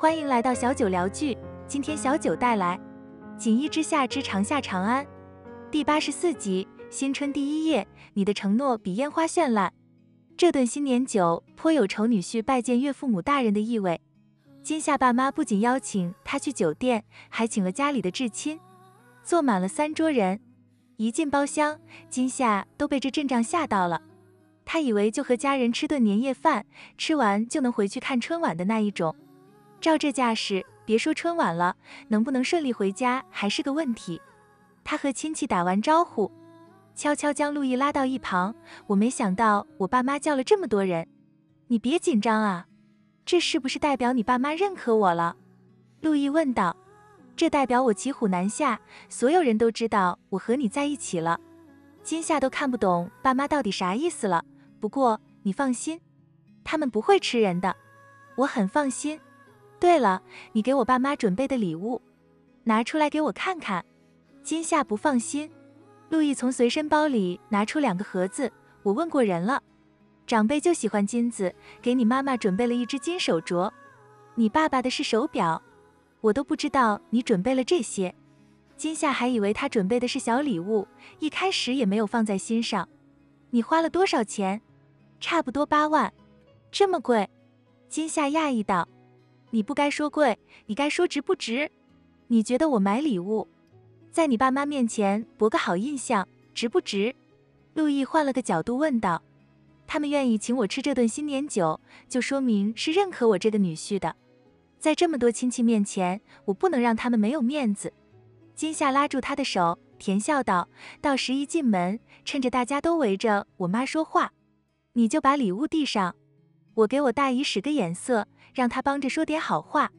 欢迎来到小九聊剧，今天小九带来《锦衣之下之长夏长安》第八十四集。新春第一夜，你的承诺比烟花绚烂。这顿新年酒颇有丑女婿拜见岳父母大人的意味。今夏爸妈不仅邀请他去酒店，还请了家里的至亲，坐满了三桌人。一进包厢，今夏都被这阵仗吓到了。他以为就和家人吃顿年夜饭，吃完就能回去看春晚的那一种。照这架势，别说春晚了，能不能顺利回家还是个问题。他和亲戚打完招呼。悄悄将陆毅拉到一旁，我没想到我爸妈叫了这么多人，你别紧张啊，这是不是代表你爸妈认可我了？陆毅问道。这代表我骑虎难下，所有人都知道我和你在一起了。今夏都看不懂爸妈到底啥意思了。不过你放心，他们不会吃人的，我很放心。对了，你给我爸妈准备的礼物，拿出来给我看看。今夏不放心。陆毅从随身包里拿出两个盒子，我问过人了，长辈就喜欢金子，给你妈妈准备了一只金手镯，你爸爸的是手表，我都不知道你准备了这些。今夏还以为他准备的是小礼物，一开始也没有放在心上。你花了多少钱？差不多八万，这么贵？今夏讶异道。你不该说贵，你该说值不值？你觉得我买礼物？在你爸妈面前博个好印象，值不值？陆毅换了个角度问道。他们愿意请我吃这顿新年酒，就说明是认可我这个女婿的。在这么多亲戚面前，我不能让他们没有面子。金夏拉住他的手，甜笑道：“到时一进门，趁着大家都围着我妈说话，你就把礼物递上。我给我大姨使个眼色，让她帮着说点好话。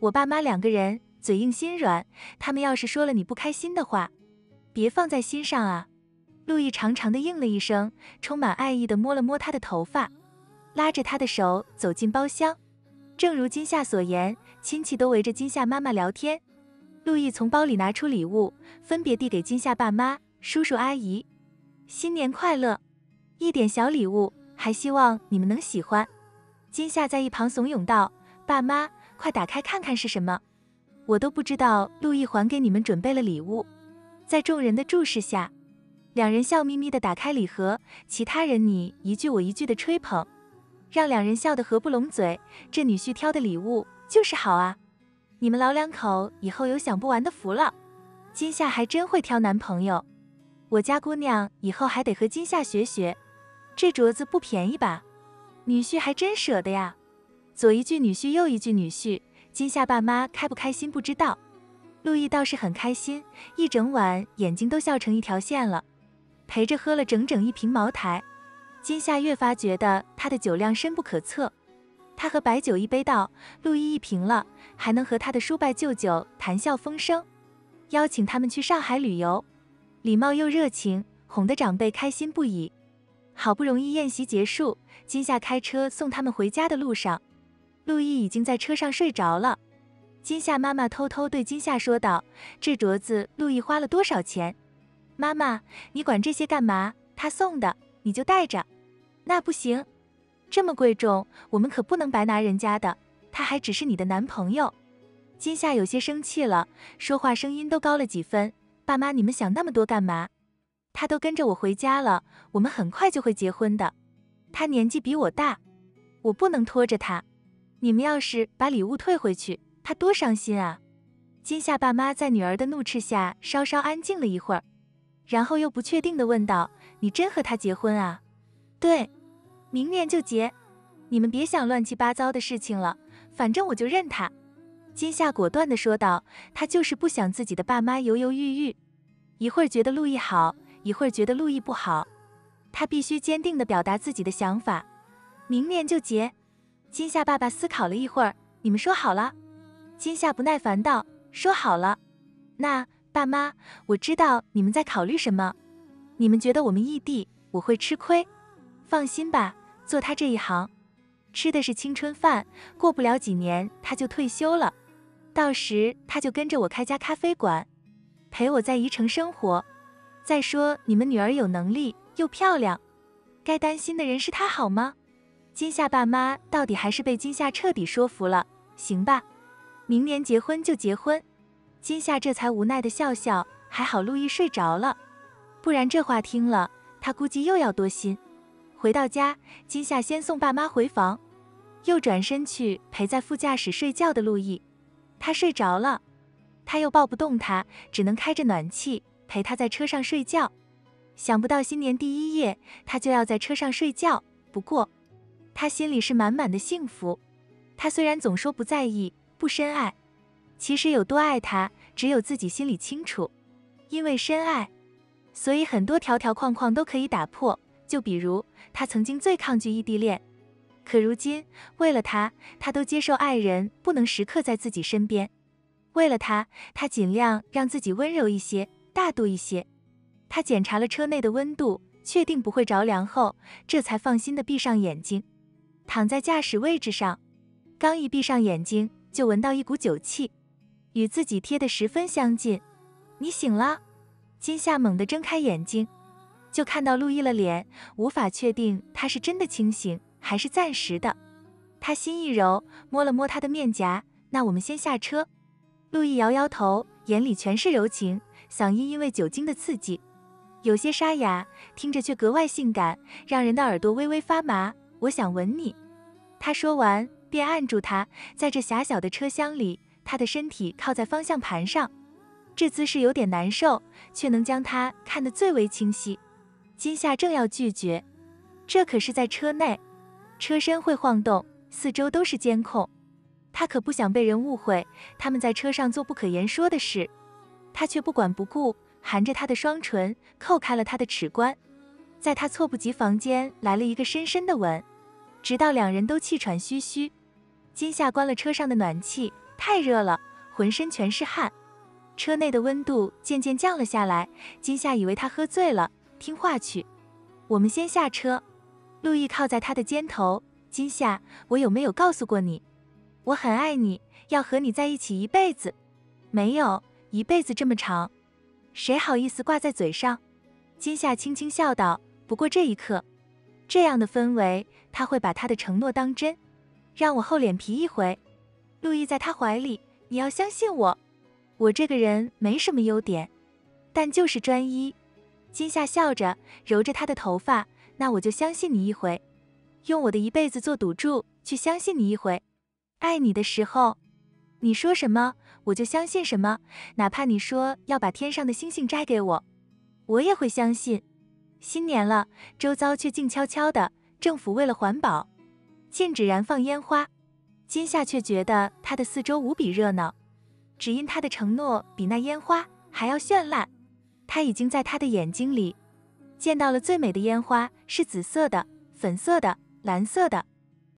我爸妈两个人。”嘴硬心软，他们要是说了你不开心的话，别放在心上啊。陆毅长长的应了一声，充满爱意的摸了摸他的头发，拉着他的手走进包厢。正如金夏所言，亲戚都围着金夏妈妈聊天。陆毅从包里拿出礼物，分别递给金夏爸妈、叔叔阿姨。新年快乐！一点小礼物，还希望你们能喜欢。金夏在一旁怂恿道：“爸妈，快打开看看是什么。”我都不知道陆毅还给你们准备了礼物，在众人的注视下，两人笑眯眯的打开礼盒，其他人你一句我一句的吹捧，让两人笑得合不拢嘴。这女婿挑的礼物就是好啊，你们老两口以后有享不完的福了。今夏还真会挑男朋友，我家姑娘以后还得和今夏学学。这镯子不便宜吧？女婿还真舍得呀。左一句女婿，右一句女婿。今夏爸妈开不开心不知道，陆毅倒是很开心，一整晚眼睛都笑成一条线了，陪着喝了整整一瓶茅台。今夏越发觉得他的酒量深不可测，他和白酒一杯倒，陆毅一瓶了，还能和他的叔伯舅舅谈笑风生，邀请他们去上海旅游，礼貌又热情，哄得长辈开心不已。好不容易宴席结束，今夏开车送他们回家的路上。陆毅已经在车上睡着了。金夏妈妈偷偷对金夏说道：“这镯子陆毅花了多少钱？妈妈，你管这些干嘛？他送的，你就带着。那不行，这么贵重，我们可不能白拿人家的。他还只是你的男朋友。”金夏有些生气了，说话声音都高了几分。爸妈，你们想那么多干嘛？他都跟着我回家了，我们很快就会结婚的。他年纪比我大，我不能拖着他。你们要是把礼物退回去，他多伤心啊！金夏爸妈在女儿的怒斥下稍稍安静了一会儿，然后又不确定的问道：“你真和他结婚啊？”“对，明年就结。”“你们别想乱七八糟的事情了，反正我就认他。”金夏果断的说道。他就是不想自己的爸妈犹犹豫豫，一会儿觉得陆毅好，一会儿觉得陆毅不好，他必须坚定的表达自己的想法。明年就结。金夏爸爸思考了一会儿，你们说好了？金夏不耐烦道：“说好了。”那爸妈，我知道你们在考虑什么。你们觉得我们异地，我会吃亏？放心吧，做他这一行，吃的是青春饭。过不了几年，他就退休了，到时他就跟着我开家咖啡馆，陪我在宜城生活。再说你们女儿有能力又漂亮，该担心的人是她好吗？金夏爸妈到底还是被金夏彻底说服了，行吧，明年结婚就结婚。金夏这才无奈的笑笑，还好陆毅睡着了，不然这话听了，他估计又要多心。回到家，金夏先送爸妈回房，又转身去陪在副驾驶睡觉的陆毅。他睡着了，他又抱不动他，只能开着暖气陪他在车上睡觉。想不到新年第一夜，他就要在车上睡觉。不过，他心里是满满的幸福。他虽然总说不在意、不深爱。其实有多爱他，只有自己心里清楚。因为深爱，所以很多条条框框都可以打破。就比如他曾经最抗拒异地恋，可如今为了他，他都接受爱人不能时刻在自己身边。为了他，他尽量让自己温柔一些、大度一些。他检查了车内的温度，确定不会着凉后，这才放心的闭上眼睛，躺在驾驶位置上。刚一闭上眼睛，就闻到一股酒气。与自己贴得十分相近，你醒了。金夏猛地睁开眼睛，就看到陆毅了脸，无法确定他是真的清醒还是暂时的。他心一柔，摸了摸他的面颊，那我们先下车。陆毅摇摇头，眼里全是柔情，嗓音因为酒精的刺激，有些沙哑，听着却格外性感，让人的耳朵微微发麻。我想吻你。他说完，便按住他，在这狭小的车厢里。他的身体靠在方向盘上，这姿势有点难受，却能将他看得最为清晰。金夏正要拒绝，这可是在车内，车身会晃动，四周都是监控，他可不想被人误会他们在车上做不可言说的事。他却不管不顾，含着他的双唇，扣开了他的齿关，在他措不及房间来了一个深深的吻，直到两人都气喘吁吁。金夏关了车上的暖气。太热了，浑身全是汗，车内的温度渐渐降了下来。金夏以为他喝醉了，听话去。我们先下车。陆毅靠在他的肩头。金夏，我有没有告诉过你，我很爱你，要和你在一起一辈子？没有，一辈子这么长，谁好意思挂在嘴上？金夏轻轻笑道。不过这一刻，这样的氛围，他会把他的承诺当真。让我厚脸皮一回。陆毅在他怀里，你要相信我，我这个人没什么优点，但就是专一。金夏笑着揉着他的头发，那我就相信你一回，用我的一辈子做赌注，去相信你一回。爱你的时候，你说什么我就相信什么，哪怕你说要把天上的星星摘给我，我也会相信。新年了，周遭却静悄悄的，政府为了环保，禁止燃放烟花。金夏却觉得他的四周无比热闹，只因他的承诺比那烟花还要绚烂。他已经在他的眼睛里见到了最美的烟花，是紫色的、粉色的、蓝色的。